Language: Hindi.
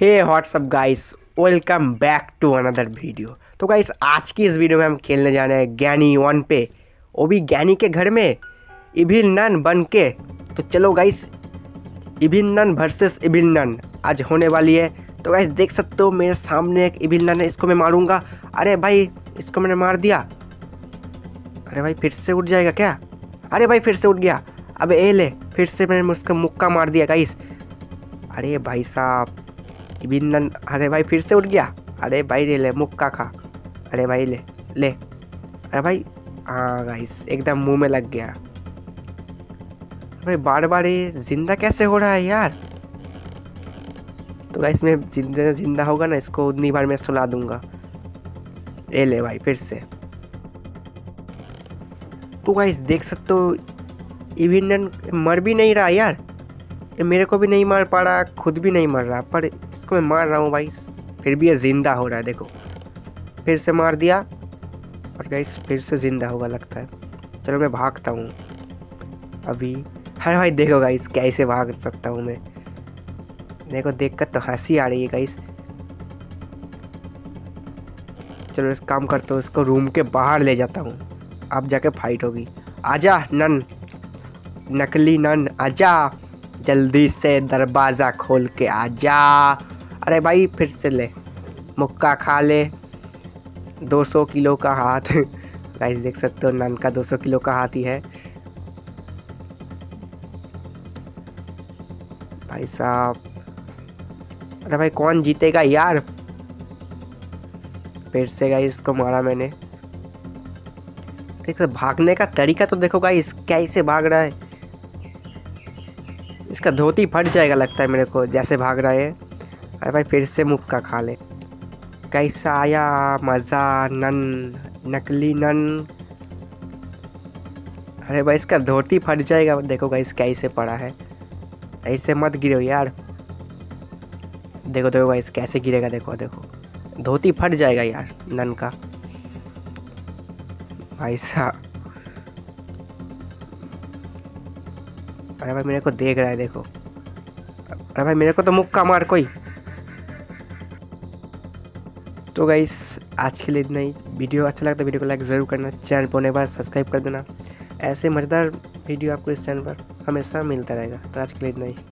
Hey WhatsApp guys welcome back to another video तो गाइस आज की इस वीडियो में हम खेलने जा रहे हैं ज्ञानी वन पे। वो भी ज्ञानी के घर में, इभिल नन बन के। तो चलो guys evil nun versus evil nun आज होने वाली है। तो गाइस देख सकते हो मेरे सामने एक इभिल नन है, इसको मैं मारूँगा। अरे भाई, इसको मैंने मार दिया। अरे भाई, फिर से उठ जाएगा क्या? अरे भाई, फिर से उठ गया। अब ए ले, फिर से मैंने उसका मुक्का मार दिया गाइस अरे भाई साहब बिंदन अरे भाई, फिर से उठ गया? अरे भाई ले ले, मुक्का खा। अरे भाई, ले ले। अरे भाई हाँ गाइस एकदम मुँह में लग गया। भाई बार बार, ये ज़िंदा कैसे हो रहा है यार? तो गाइस मैं ज़िंदा ज़िंदा होगा ना, इसको उतनी बार मैं सुला दूँगा। ए ले भाई, फिर से। तो गाइस देख सकते हो इविन मर भी नहीं रहा यार। मेरे को भी नहीं मार पा रहा, खुद भी नहीं मर रहा, पर इसको मैं मार रहा हूँ भाई। फिर भी ये ज़िंदा हो रहा है, देखो। फिर से मार दिया, और गाइस फिर से ज़िंदा होगा लगता है। चलो मैं भागता हूँ। अभी। अरे भाई, देखो गाइस कैसे भाग सकता हूँ मैं। देखो देख कर तो हँसी आ रही है गाइस चलो इस काम करता हूँ, इसको रूम के बाहर ले जाता हूँ। अब जाके फाइट होगी। आजा, नन। नकली नन, आजा। जल्दी से दरवाज़ा खोल के आ जा। अरे भाई, फिर से ले। मुक्का खा ले। 200 किलो का हाथ। गाइस देख सकते हो नन का 200 किलो का हाथ ही है। भाई साहब। अरे भाई, कौन जीतेगा यार? फिर से गाइस इसको मारा मैंने। देख भागने का तरीका तो देखो गाइस कैसे भाग रहा है। इसका धोती फट जाएगा लगता है मेरे को, जैसे भाग रहा है। अरे भाई, फिर से मुक्का खा ले। कैसा आया मज़ा, नन, नकली नन। अरे भाई, इसका धोती फट जाएगा। देखो गाइस कैसे पड़ा है। ऐसे मत गिरो यार। देखो देखो गाइस कैसे गिरेगा, देखो देखो। धोती फट जाएगा यार, नन का। भाई साहब। अरे भाई, मेरे को देख रहा है, देखो। अरे भाई, मेरे को तो मुक्का मार कोई। तो गाइस आज के लिए इतना ही। वीडियो अच्छा लगता है वीडियो को लाइक ज़रूर करना चैनल पर होने बाद सब्सक्राइब कर देना। ऐसे मज़ेदार वीडियो आपको इस चैनल पर हमेशा मिलता रहेगा। तो आज के लिए इतना ही।